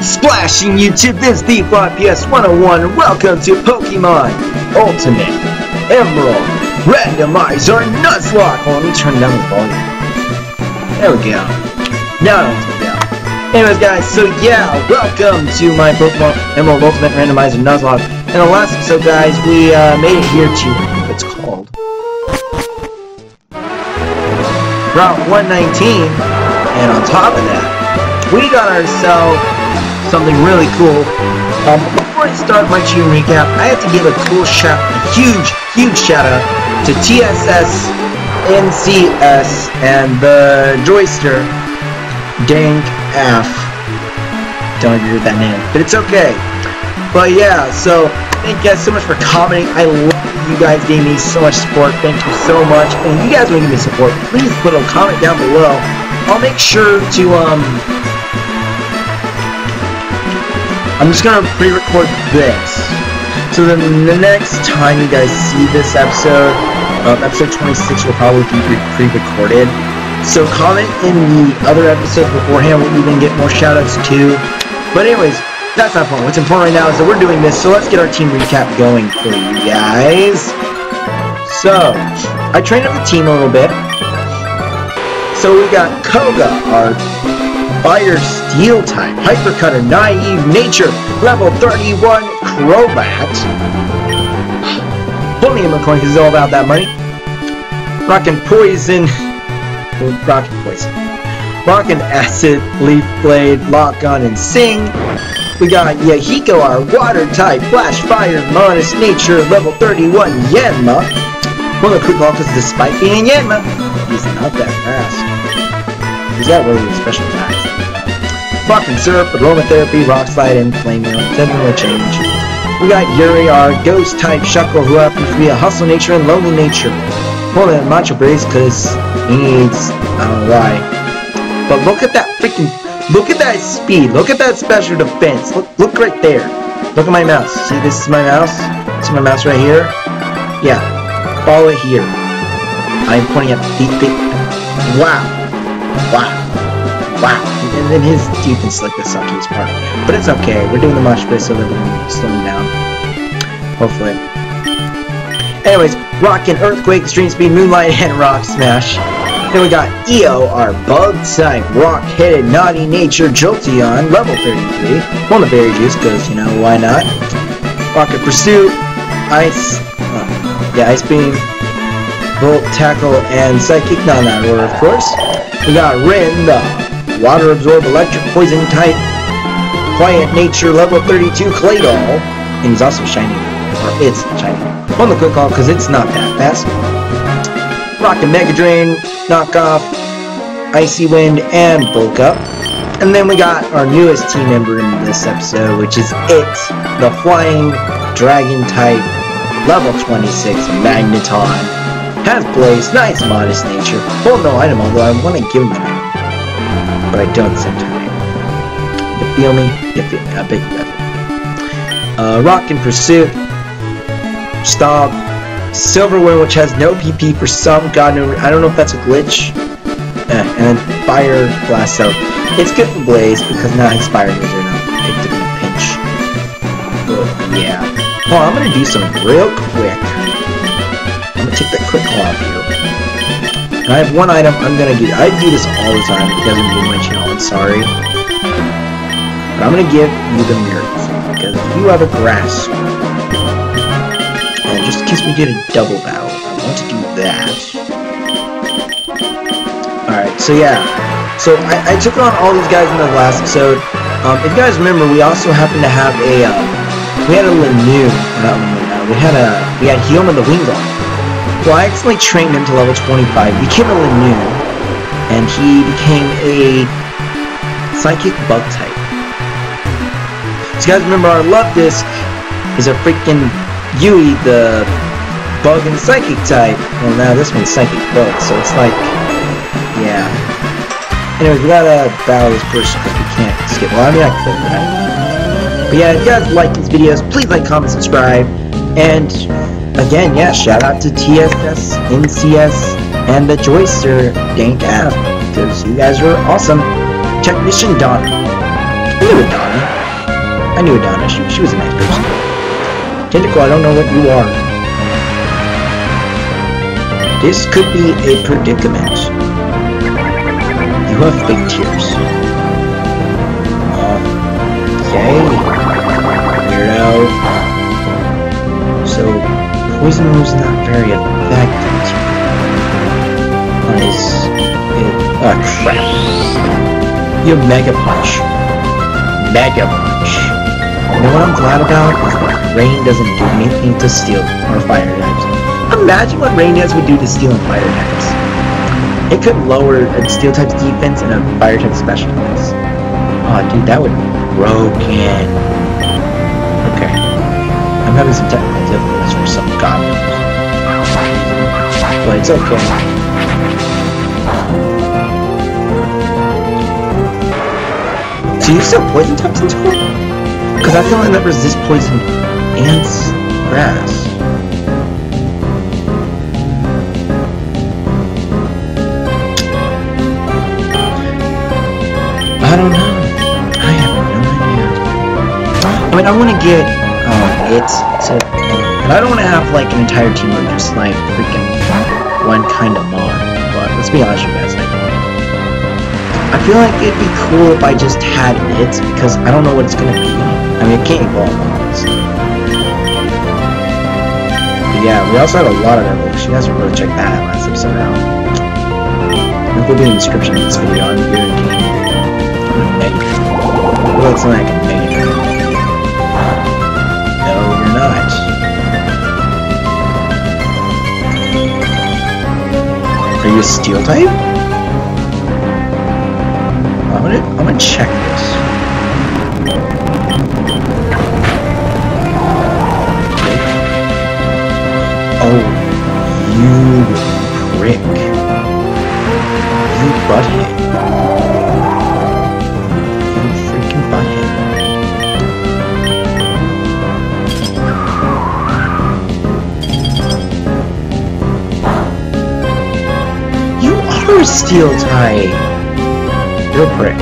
Splashing YouTube, this D5 PS101. Welcome to Pokemon Ultimate Emerald Randomizer Nuzlocke. On, let me turn down the volume. There we go. Now I don't down. Anyways, guys, so yeah, welcome to my Pokemon Emerald Ultimate Randomizer Nuzlocke. In the last episode, guys, we uh, made it here to what it's called. Route 119, and on top of that, we got ourselves something really cool. Um, before I start my team recap, I have to give a cool shout, a huge, huge shout out to TSS, NCS, and the Joyster, Dank F. Don't agree with that name, but it's okay. But yeah, so thank you guys so much for commenting. I love you guys gave me so much support. Thank you so much. And you guys want to give me support, please put a comment down below. I'll make sure to um I'm just gonna pre-record this. So then the next time you guys see this episode, um, episode 26 will probably be pre-recorded. So comment in the other episodes beforehand, we'll even get more shoutouts too. But anyways, that's not important. What's important right now is that we're doing this, so let's get our team recap going for you guys. So, I trained up the team a little bit. So we got Koga, our Fire Steel type, Hyper Cutter, Naive Nature, Level 31 Crobat. Plenty of coin because all about that money. Rockin' Poison, Rockin' Poison. Rockin' Acid, Leaf Blade, Lock On, and Sing. We got Yahiko, our Water type, Flash Fire, Modest Nature, Level 31 Yanma. One the quick because despite being Yanma, he's not that fast. Is that really special attack? And Syrup, Aromatherapy, Rock Slide, and Flame. Doesn't really change. We got Yuri, our Ghost type Shuckle, who happens to be a Hustle Nature and Lonely Nature. Well then, Macho Brace, because he needs, I don't know why. But look at that freaking, look at that speed, look at that special defense. Look, look right there. Look at my mouse. See, this is my mouse. See my mouse right here? Yeah. Follow it here. I'm pointing at the, the, wow. Wow. Wow. And then his defense like the suckiest part. But it's okay. We're doing the mosh pit so that we can slow him down. Hopefully. Anyways, Rockin' Earthquake, Extreme Speed, Moonlight, and Rock Smash. Then we got EO, our bug type, rock-headed, naughty nature, Jolteon, level 33. One of the berry juice, because, you know, why not? Rocket Pursuit, Ice, uh, yeah, Ice Beam, Volt, Tackle, and Psychic, not that order, of course. We got Rin, the Water Absorb Electric Poison type, Quiet Nature, level 32 Claydol, and he's also shiny, or it's shiny. On the quick call, because it's not that fast. Rocket Mega Drain, Knockoff, Icy Wind, and Bulk Up. And then we got our newest team member in this episode, which is it, the Flying Dragon type, level 26 Magneton. Has Blaze, nice modest nature. Well, no item, although I want to give him. But I don't time. You feel me? You feel me? I bet you. Uh, Rock and Pursuit. Stop. Silverwind, which has no PP for some god no, I don't know if that's a glitch. Eh, and then Fire Blast out. It's good for Blaze because now his Fire not picked up in a pinch. But yeah. Oh, I'm gonna do something real quick. I'm gonna take that quick off. And I have one item I'm gonna do. I do this all the time because I'm doing my channel, I'm sorry. But I'm gonna give you the mirrors because you have a grass. And just in case we get a double battle, I want to do that. Alright, so yeah. So I, I took on all these guys in the last episode. Um, if you guys remember, we also happened to have a, um, we had a Lanu, not Lanu, we had a, we had Heelman the Wingull. Well, I accidentally trained him to level 25, became a Lanu, and he became a Psychic Bug type. So you guys remember our Lovdisc is a freaking Yui, the Bug and Psychic type. Well, now this one's Psychic Bug, so it's like, yeah. Anyways, we gotta battle this person because we can't skip. Well, I mean, I could, but I... But yeah, if you guys like these videos, please like, comment, subscribe, and again, yeah, shout out to TSS, NCS, and the Joyster Dank app, because you guys are awesome. Technician Donnie. Hello, Donnie. I knew Adana. She, she was a nice person. Tentacool, I don't know what you are. This could be a predicament. You have big tears. Uh, okay. Weirdo. So, poison not very effective his... his oh, crap. You have Mega Punch. Mega Punch. You know what I'm glad about? Rain doesn't do anything to Steel or Fire types. Imagine what Rain Dance would do to Steel and Fire types. It could lower a Steel type's defense and a Fire type's special defense. Oh, dude, that would be broken. Okay. I'm having some technical some goblins. But it's okay. Do you still poison into it? Because I feel like that resist poison and s- grass. I don't know. I have no idea. I mean, I want to get um, it to, and I don't want to have like an entire team of just like freaking one kind of mod. But let's be honest, you guys. I feel like it'd be cool if I just had it because I don't know what it's gonna be. I mean, it can't evolve, obviously. But yeah, we also had a lot of evolution. You guys really check that out last episode out. Link will be in the description of this video. I'm guaranteeing. I'm a mega. Well, it's not like A steel type? I'm gonna I'm gonna check this. Oh, you prick. You butthead. You are steel type. You're a prick.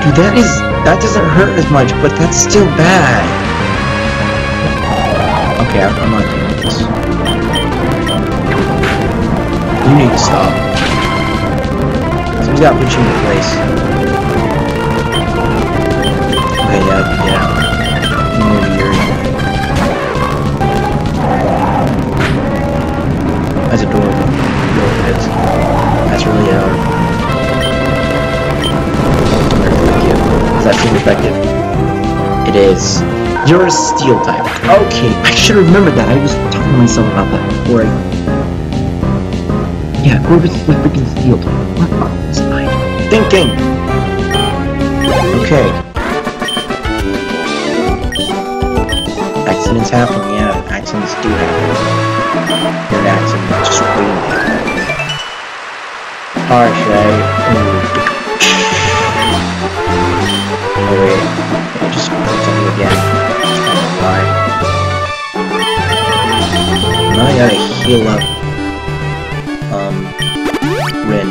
Dude, that is that doesn't hurt as much, but that's still bad. Okay, I'm, not doing this. You need to stop. Someone's gotta put you in place. Okay, yeah, yeah. That super effective? It is. You're a steel type. Okay, I should remember that. I was talking to myself about that before I... Yeah, Corvus is a freaking steel type. What the fuck was I thinking? Okay. Accidents happen, yeah. Accidents do happen. You're an accident, just waiting to happen. Alright, should I... Ooh. Oh wait, I just on you again. Why. Now I gotta heal up. Um, Rin.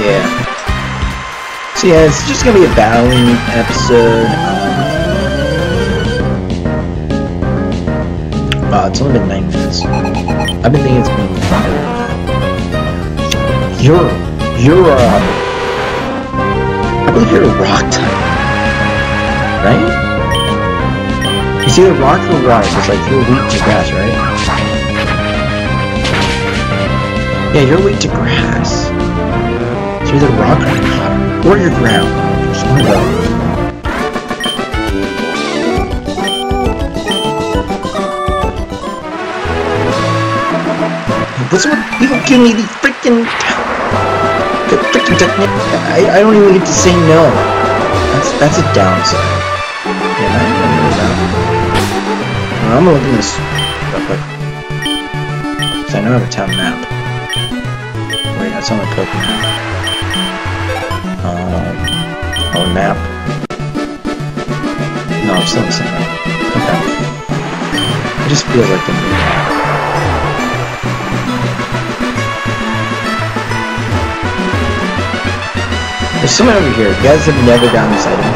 Yeah. So yeah, it's just gonna be a battling episode. Um, wow, it's only been nine minutes. I've been thinking it's been longer. You're, you're uh, I believe you're a rock type, right? It's either rock or water. It's like you're weak to grass, right? Yeah, you're weak to grass. It's either rock or water, or your ground. Just one of those. Would you don't give me the freaking the freaking technique. I, I don't even get to say no. That's that's a downside. Yeah, I remember that. I'm gonna look at this real quick. Cause I know I have a town map. Wait, that's on cook map. Um, on map. No, I'm still in the same. Okay. It just feels like the There's someone over here. You guys have never gotten this item.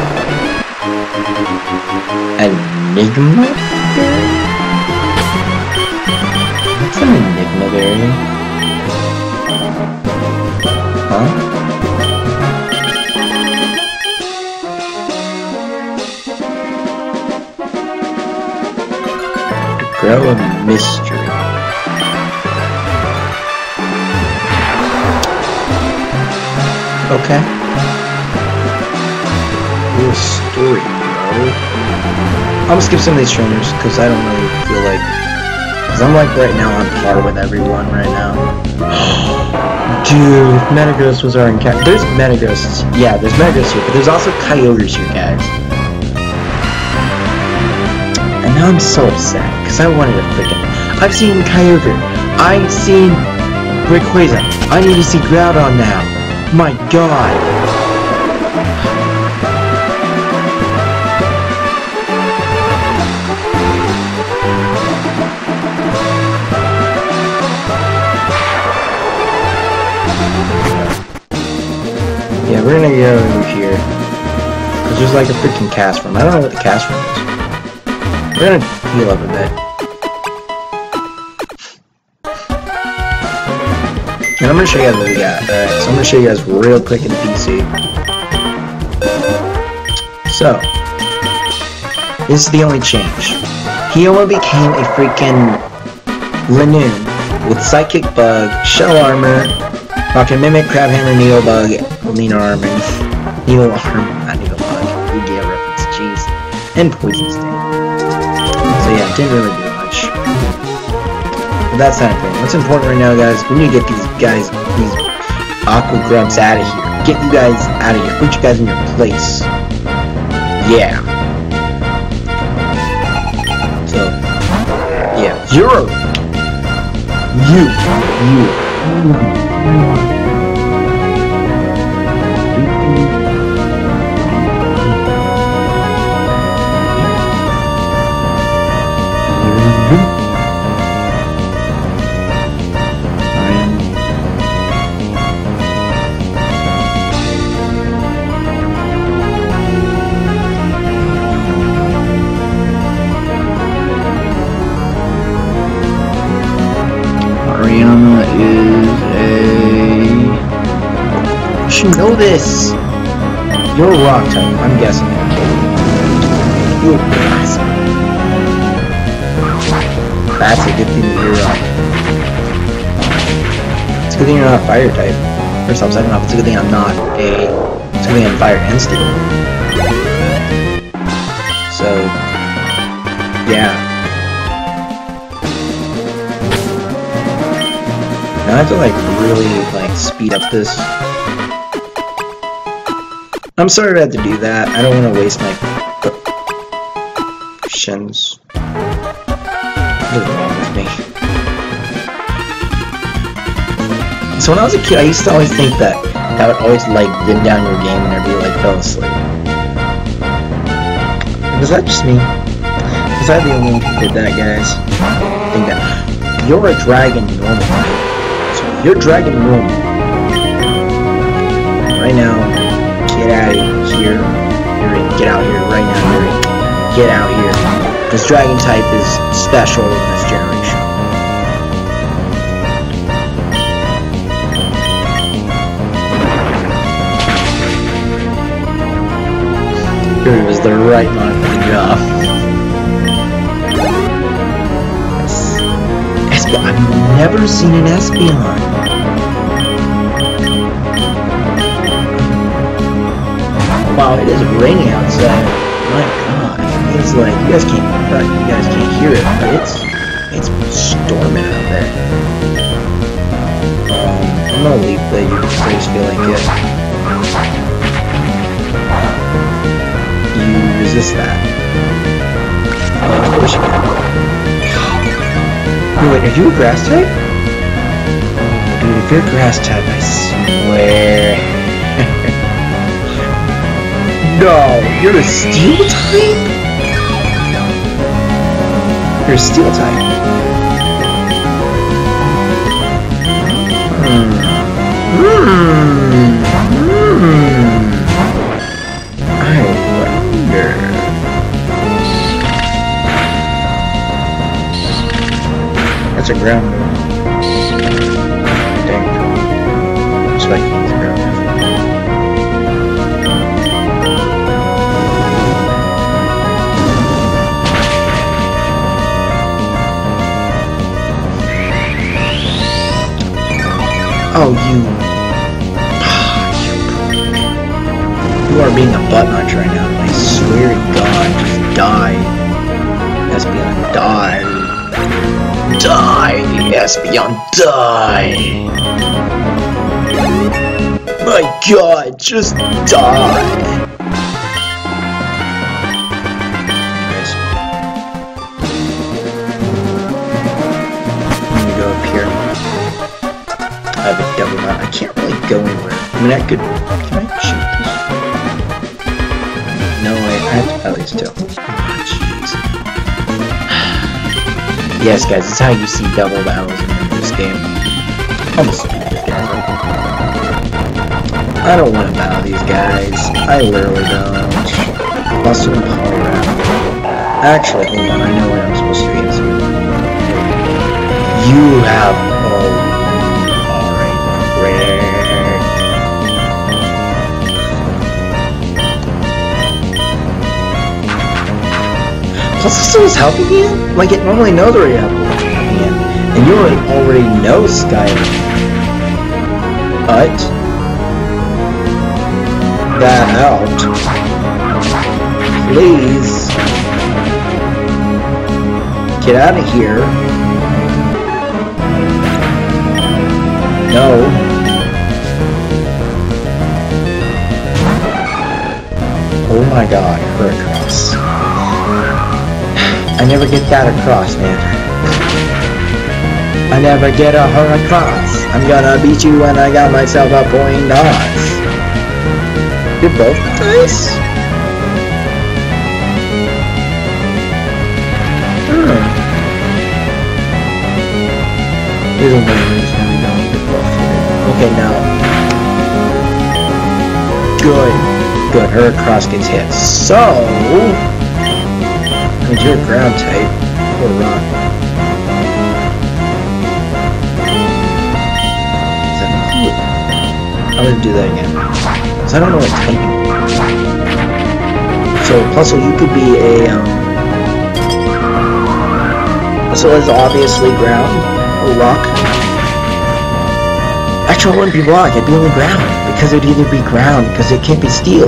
Enigma berry? What's an enigma berry? Huh? Grow a mystery. Okay. Bro. I'm gonna skip some of these trainers because I don't really feel like. Because I'm like right now on par with everyone right now. Dude, Metagross was our encounter. There's Metagrosses. Yeah, there's Metagross here, but there's also Kyogres here, guys. And now I'm so upset because I wanted a freaking. I've seen Kyogre. I've seen Rayquaza. I need to see Groudon now. My god. We're gonna go here. Cause there's like a freaking cast room. I don't know what the cast room is. We're gonna heal up a bit. And I'm gonna show you guys what we got. Alright, so I'm gonna show you guys real quick in the PC. So, this is the only change. Heoma became a freaking Linoone with Psychic Bug, Shell Armor, Rocket Mimic, Crab Hammer, Needle Bug, Lean Arm, and Needle Arm, not Needle Bug, you get a reference, jeez, and Poison Sting. So yeah, didn't really do much. But that's not important. What's important right now, guys, we need to get these guys, these Aqua Grubs out of here. Get you guys out of here. Put you guys in your place. Yeah. So, yeah. You're you. You. Ariana this! You're a rock type, I'm guessing. You're a grass. That's a good thing that you're uh, It's a good thing you're not a fire type. First off, second off, it's a good thing I'm not a... It's a good thing I'm fire instinct. So... Yeah. Now I have to like really like speed up this. I'm sorry I had to do that. I don't want to waste my potions. What is wrong with me? So when I was a kid, I used to always think that that would always like dim down your game whenever you like fell asleep. Was that just me? Was I the only one who did that, guys? I think that you're a dragon normally. You're dragon normal. Right now, get out of here. Yuri, get out here right now, Yuri. Get out here. This dragon type is special in this generation. Yuri was the right man for the job. Espe I've never seen an Espeon. Wow, it is raining outside. My god. It's like you guys can't uh, you guys can't hear it, but it's it's storming out there. Um, I'm gonna leave the just feel like. You resist that. Uh, of course you can. Wait, are you a grass type? Dude, if you're grass type, I swear. No, you're a steel type? You're a steel type. Hmm. Hmm. Hmm. I wonder. That's a ground. Oh, you. You are being a butt munch right now. I swear to God, just die. Espeon, die. Die! Espeon, die! My God, just die! I mean, I could. Can I shoot this? No, I, I have to least two. Oh, jeez. yes, guys, it's how you see double battles in this game. I'm a this guy. I don't want to battle these guys. I literally don't. Busted and power round. Actually, hold on. I know where I'm supposed to be. You have. Oh. Plus, this was helping you? Like, it normally knows where you have hand. And you already, know Skyrim. But... That out. Please... Get out of here. No. Oh my god, Heracross. I never get that across, man. I never get a her across. I'm gonna beat you when I got myself a point dots. You're both nice? Hmm. Here's a way he's gonna go both here. Okay, now. Good. Good, Heracross gets hit. So... You're ground type. Or rock. I'm gonna do that again. Because I don't know what typing So, Puzzle, you could be a, um... Puzzle is obviously ground. Or rock. Actually, it wouldn't be rock, it'd be only ground. Because it'd either be ground, because it can't be steel.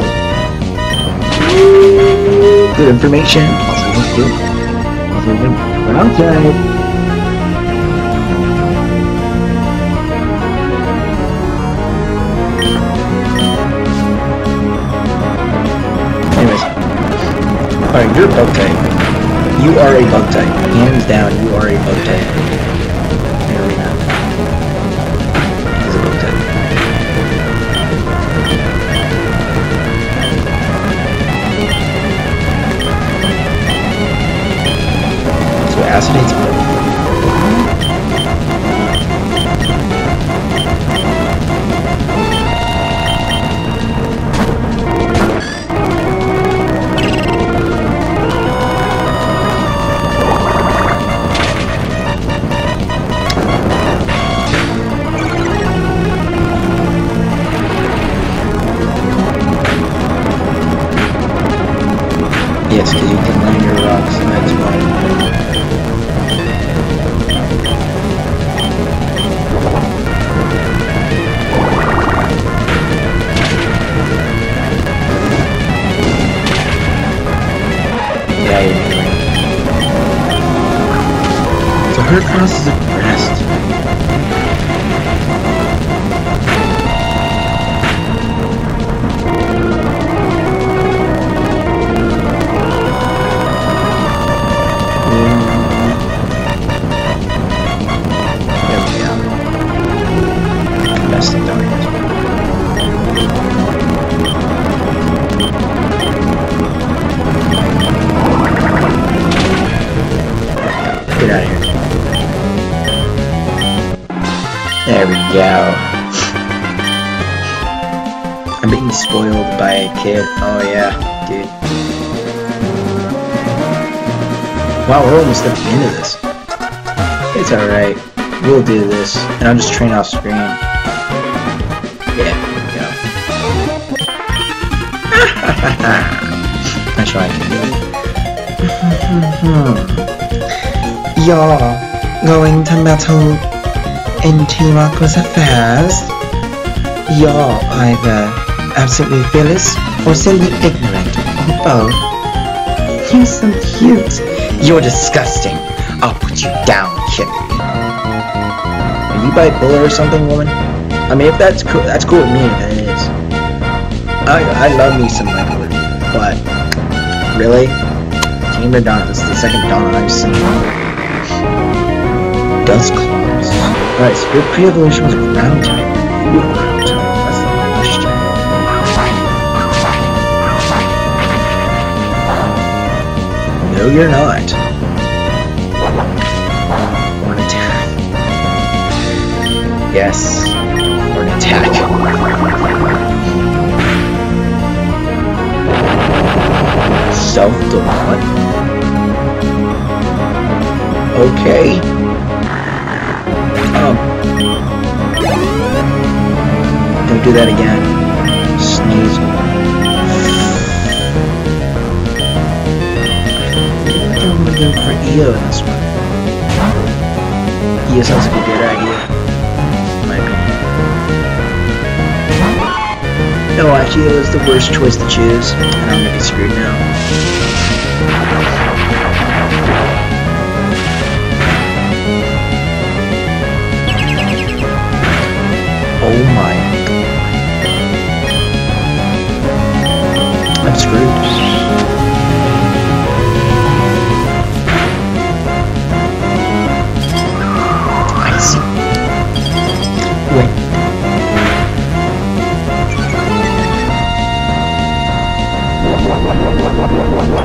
Good information. Good. Puzzle is ground type. Anyways. Alright, you're a bug type. You are a bug type. Hands down, you are a bug type. A kid. Oh yeah, dude. Wow, we're almost at the end of this. It's alright. We'll do this. And I'll just train off screen. Yeah, go. I'm sure I can do. You're going to meddle in Aqua's affairs? You're either absolutely fearless or simply ignorant, or both. You're so cute. You're disgusting. I'll put you down, kid. Are you bipolar or something, woman? I mean, if that's cool, that's cool with me it is. I, I love me some bipolar, but really? Team of Dawn, this is the second Dawn I've seen. Dusclops. Alright, Spirit Pre-Evolution was ground type. No, you're not. One attack. Yes. One attack. Self-development. Okay. Um. Don't do that again. Sneeze. Go for EO in this one. EO sounds like a good idea. in My opinion. No, actually, it was the worst choice to choose, and I'm gonna be screwed now.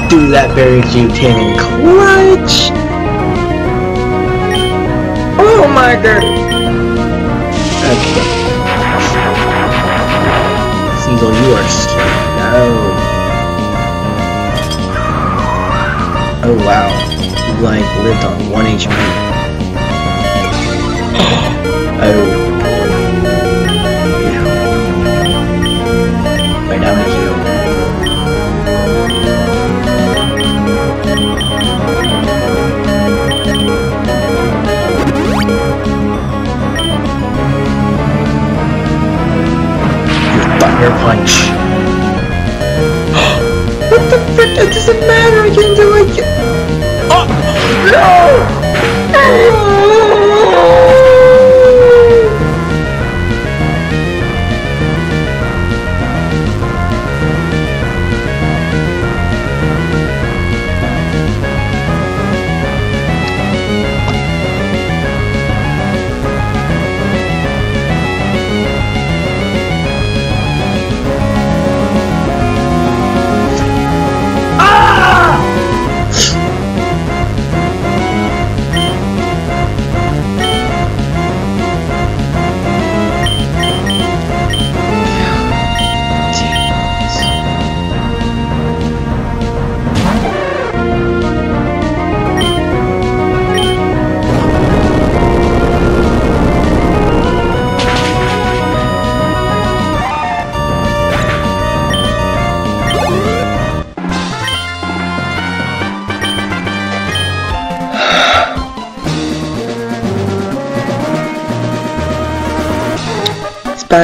Do that very cute clutch! Oh my god! Okay. Seagull, you are. No. Oh wow. You like lived on 1 HP. Your punch. What the frick? It doesn't matter. I can do it. Oh no!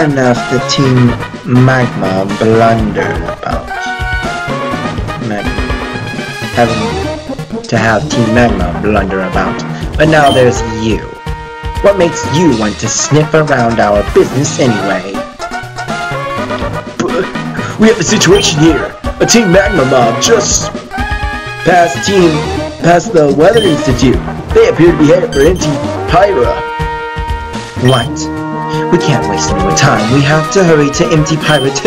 Bad enough the Team Magma blundered about. Magma. Having to have Team Magma blunder about. But now there's you. What makes you want to sniff around our business anyway? We have a situation here. A Team Magma mob just past Team past the Weather Institute. They appear to be headed for Mt. Pyre. What? We can't waste any more time. We have to hurry to Mt. Pyre 2.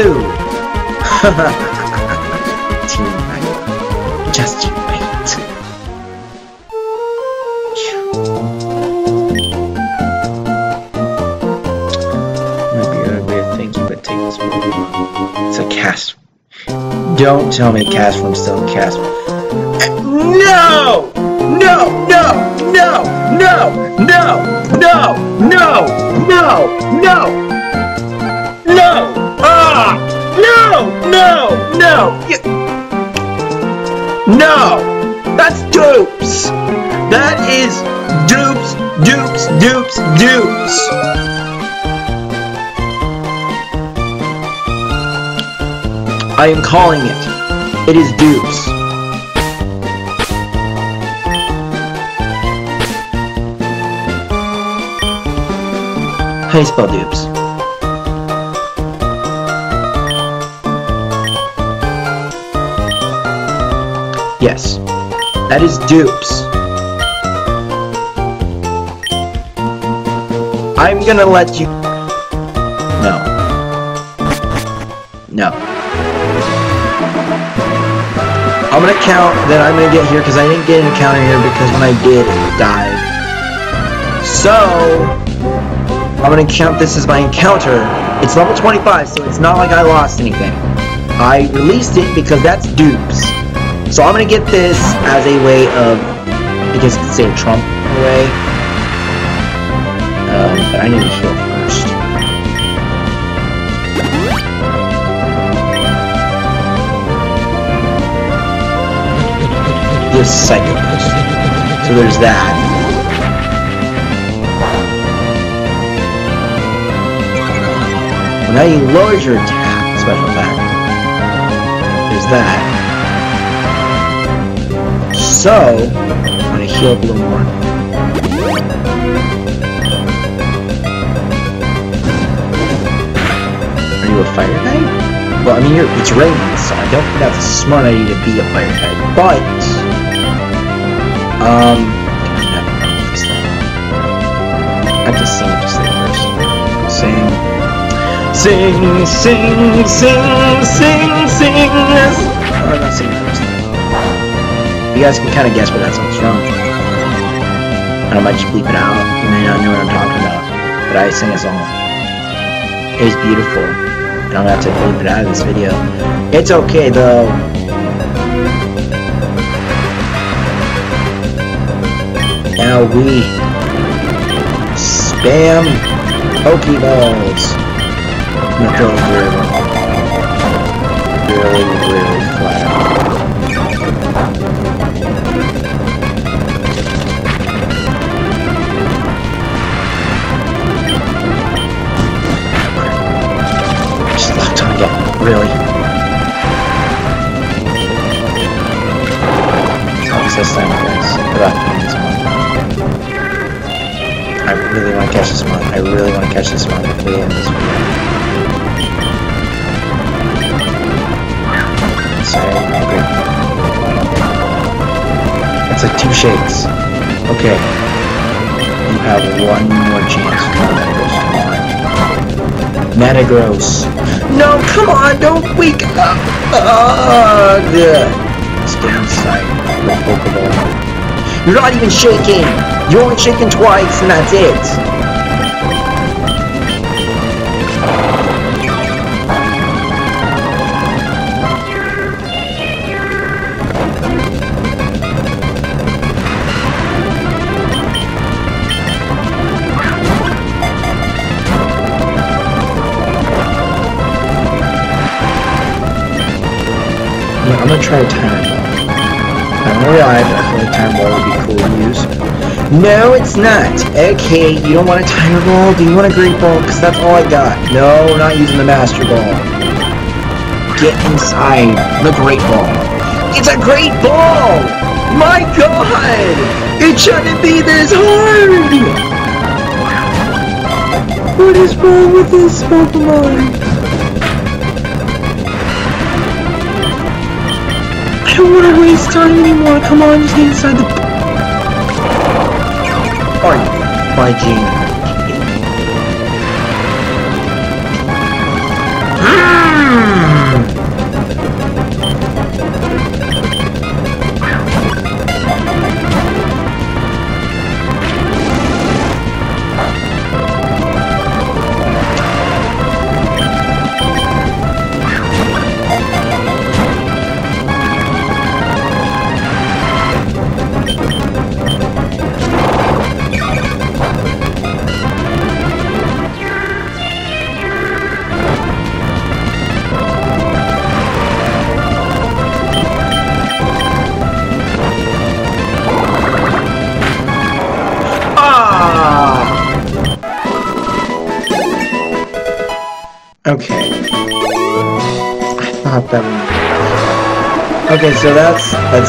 Team Just you wait. Might be a weird thing, but take this movie. It's a cast. Don't tell me cast from still cast. Uh, no! No! No! No! No! No! No! No! No! No! No! Ah! No! No! No! No! That's dupes! That is dupes, dupes, dupes, dupes! I am calling it. It is dupes. Dupes? Yes. That is dupes. I'm gonna let you... No. No. I'm gonna count that I'm gonna get here because I didn't get an encounter here because when I did, it died. So, I'm gonna count this as my encounter. It's level 25, so it's not like I lost anything. I released it because that's dupes. So I'm gonna get this as a way of, I guess you could say a trump way. Um, but I need to heal first. This psychopath. So there's that. Now you your attack, special attack. There's that. So, I'm gonna heal up a little more. Are you a fire type? Well, I mean, you're, it's raining, so I don't think that's a smart idea to be a fire type. But, um, I have to sing just sing, sing, sing, sing, sing. I'm not singing first. You guys can kind of guess where that song's from. And I might just bleep it out. You may not know what I'm talking about. But I sing a song. It is beautiful. I'm gonna have to bleep it out of this video. It's okay though. Now we spam Pokeballs. Metro River. Really, really flat. Just locked lot time to really. Access time, guys. But I really want to catch this one. I really want to catch this one before this video. Two shakes. Okay. You have one more chance. Metagross. No, come on, don't wake up. Uh. Stay inside. You're not even shaking. You're only shaking twice, and that's it. No, it's not. Okay, you don't want a timer ball? Do you want a great ball? Because that's all I got. No, not using the master ball. Get inside the great ball. It's a great ball! My god! It shouldn't be this hard! What is wrong with this Pokemon? I don't want to waste time anymore. Come on, just get inside the. Oi, bye, Gene.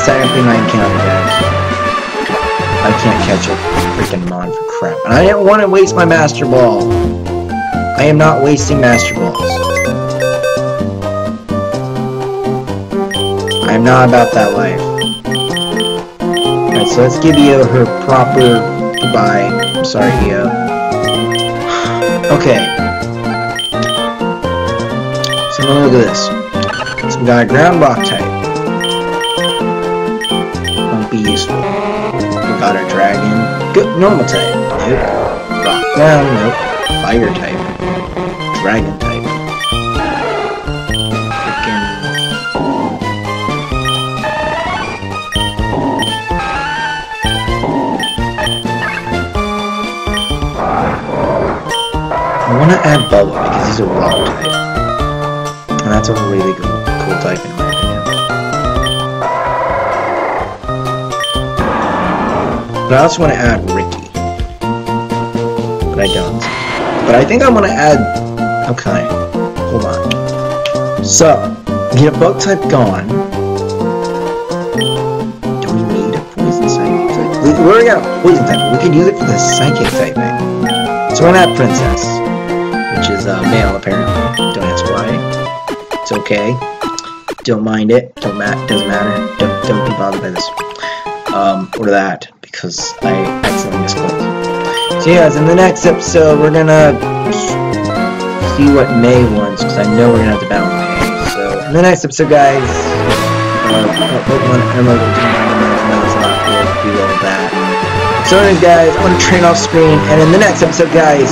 79 counting, guys. I can't catch a freaking mon for crap. And I didn't want to waste my Master Ball. I am not wasting Master Balls. I am not about that life. Alright, so let's give Io her proper goodbye. I'm sorry, Io. okay. So look at this. Some guy ground rock type. Got dragon. Good normal type. Nope. Rock ground, nope. Fire type. Dragon type. I want to add Bubba because he's a rock type. And that's a really cool, cool type But I also want to add Ricky. But I don't. But I think I want to add... Okay. Hold on. So, get a bug type gone. Do we need a poison type? We, we already got a poison type, we could use it for the psychic typing. So we're add Princess, which is uh, male apparently. Don't ask why. It's okay. Don't mind it. Don't ma doesn't matter. Don't don't be bothered by this. Um, or that because I accidentally misclicked. So yes, in the next episode we're gonna see what May wants because I know we're gonna have to battle May. So in the next episode, guys, uh, Pokemon Emerald will do all that. So anyways guys, I'm gonna train off screen, and in the next episode guys,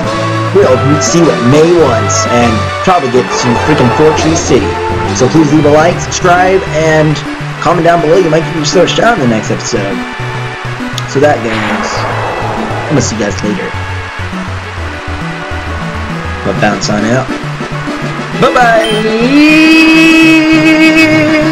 we'll see what May wants, and probably get to freaking Fortree City. So please leave a like, subscribe, and comment down below, you might get yourself a shout in the next episode. So that guys, I'm gonna see you guys later. But bounce on out. Bye bye!